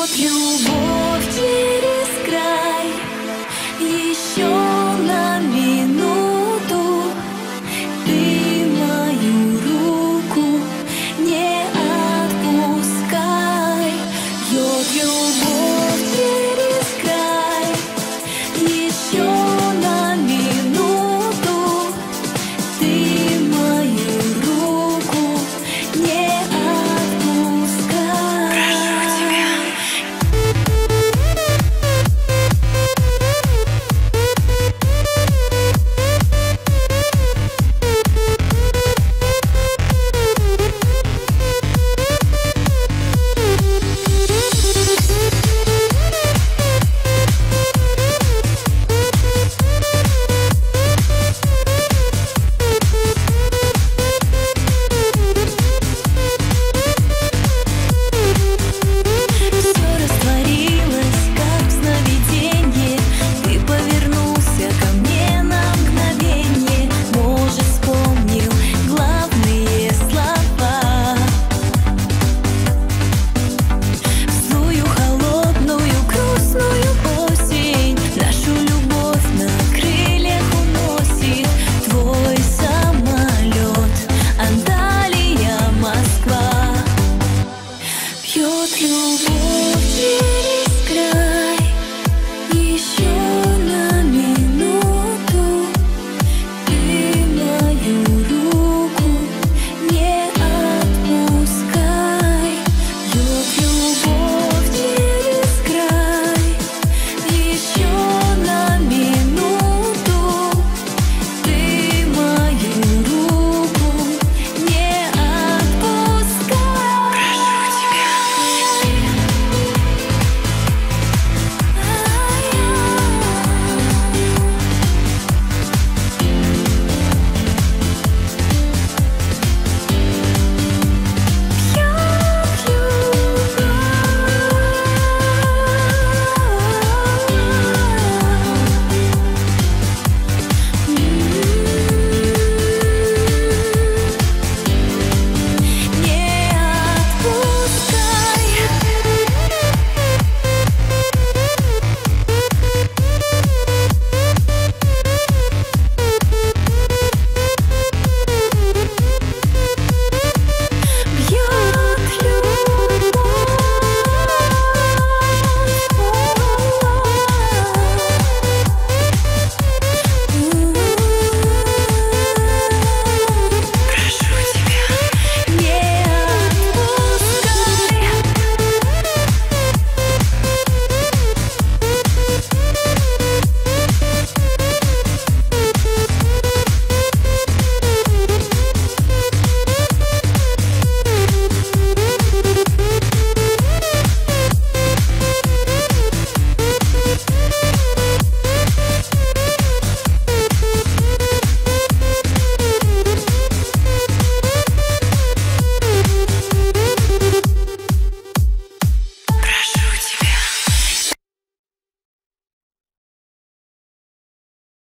what you